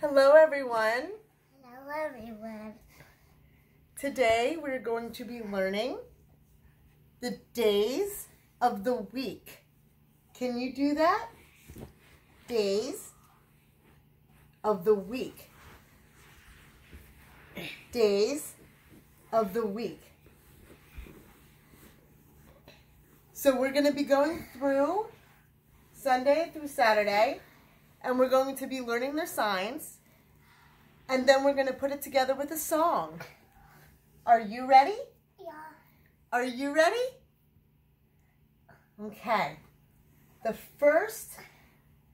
Hello, everyone. Hello, everyone. Today we're going to be learning the days of the week. Can you do that? Days of the week. Days of the week. So we're going to be going through Sunday through Saturday, and we're going to be learning their signs, and then we're going to put it together with a song. Are you ready? Yeah. Are you ready? Okay. The first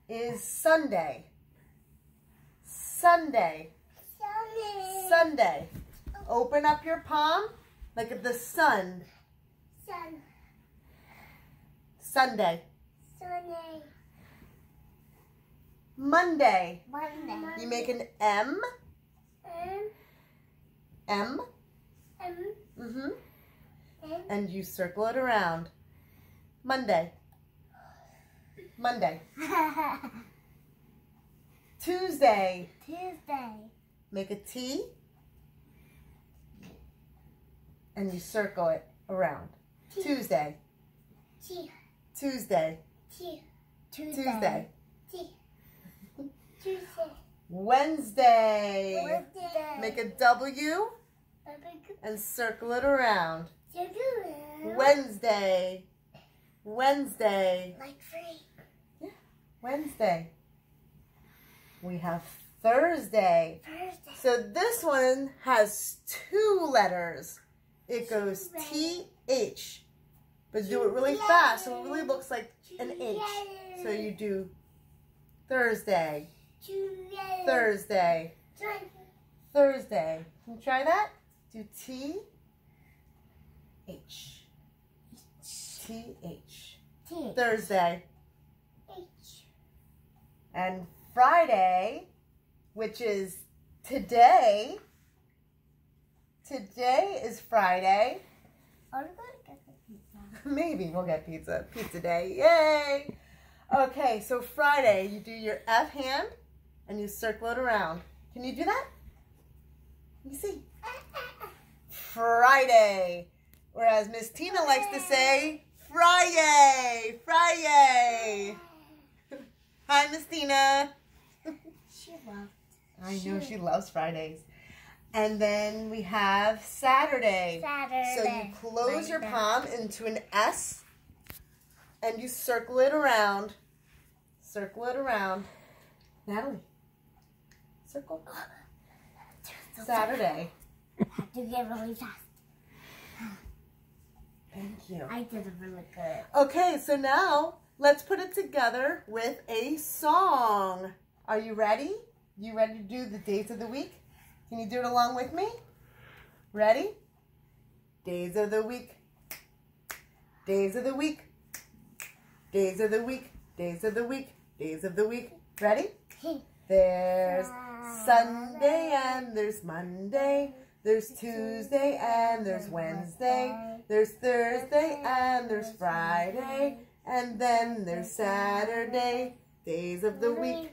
is Sunday. Sunday. Sunny. Sunday. Open up your palm like the sun. Sun. Sunday. Sunny. Monday. Monday. You make an M. M. M. M. Mm-hmm. M. And you circle it around. Monday. Monday. Tuesday. Tuesday. Make a T. And you circle it around. T. Tuesday. T. Tuesday. T. Tuesday. T. Wednesday. Wednesday. Make a W and circle it around. Wednesday. Wednesday. Like free. Wednesday. We have Thursday. Thursday. So this one has two letters. It goes T H. But do it really fast so it really looks like an H. So you do Thursday, Tuesday. Thursday, Thursday. Can you try that? Do T H. T H. T. Thursday. H. And Friday, which is today. Today is Friday. Are we going to get the pizza? Maybe we'll get pizza. Pizza day. Yay! Okay, so Friday, you do your F hand and you circle it around. Can you do that? Let me see. Friday. Whereas Miss Tina likes to say Friday. Friday. Hi, Miss Tina. She loved. I know she loves Fridays. And then we have Saturday. Saturday. So you close your palm into an S and you circle it around. Circle it around. Natalie. Circle. that. Saturday. To get really fast. Thank you. I did really good. Okay, so now let's put it together with a song. Are you ready? You ready to do the days of the week? Can you do it along with me? Ready? Days of the week. Days of the week. Days of the week. Days of the week. Days of the week. Ready? There's Sunday and there's Monday. There's Tuesday and there's Wednesday. There's Thursday and there's Friday. And then there's Saturday. Days of the week.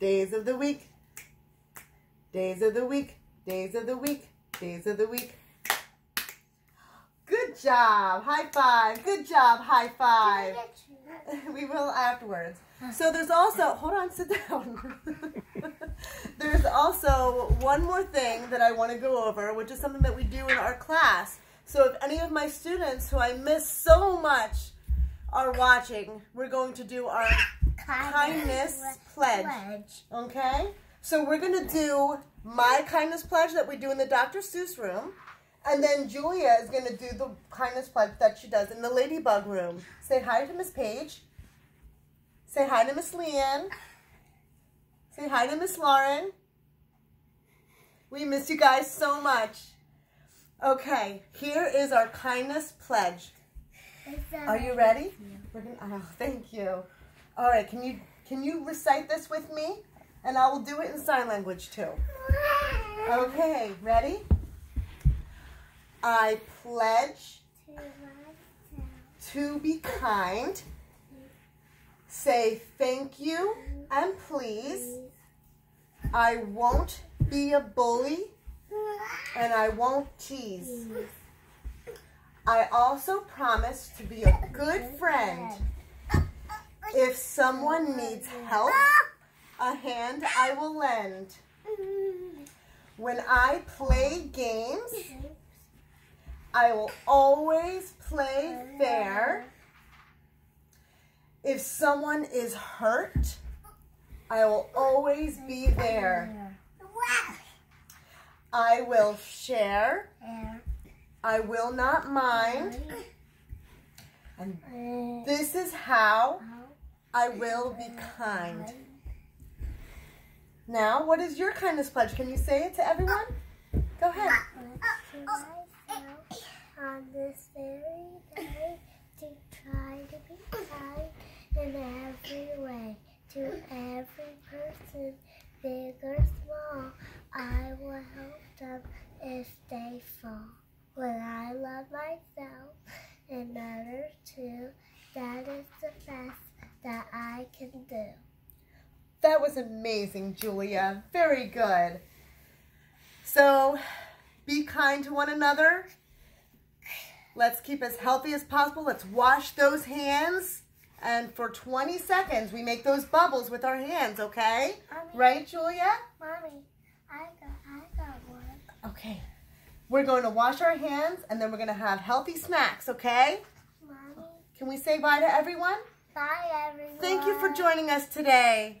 Days of the week. Days of the week. Days of the week. Days of the week. Good job. High five. Good job. High five. We will afterwards. So there's also, hold on, sit down. also one more thing that I want to go over, which is something that we do in our class. So if any of my students who I miss so much are watching, we're going to do our kindness pledge. Okay? So we're going to do my kindness pledge that we do in the Dr. Seuss room. And then Julia is going to do the kindness pledge that she does in the Ladybug room. Say hi to Miss Paige. Say hi to Miss Leanne. Say hi to Miss Lauren. We miss you guys so much. Okay, here is our kindness pledge. Are you ready? We're gonna, oh, thank you. All right, can you can you recite this with me? And I will do it in sign language too. Okay, ready? I pledge to be kind, Say thank you and please. I won't be a bully and I won't tease. I also promise to be a good friend. If someone needs help, a hand I will lend. When I play games, I will always play fair. If someone is hurt, I will always be there. I will share. I will not mind. And this is how I will be kind. Now, what is your kindness pledge? Can you say it to everyone? Go ahead. On this very day, to try to be kind in every way to every person, big or small. I will help them if they fall. When I love myself and others too, that is the best that I can do. That was amazing, Julia. Very good. So, be kind to one another. Let's keep as healthy as possible. Let's wash those hands. And for 20 seconds, we make those bubbles with our hands, okay? Mommy, Right, Julia? Mommy, I got, I got one. Okay. We're going to wash our hands and then we're going to have healthy snacks, okay? Mommy, Can we say bye to everyone? bye everyone. Thank you for joining us today.